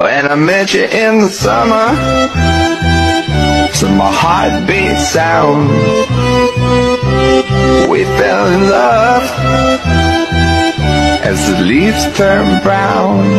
When I met you in the summer, so my heartbeat sound. We fell in love as the leaves turn brown.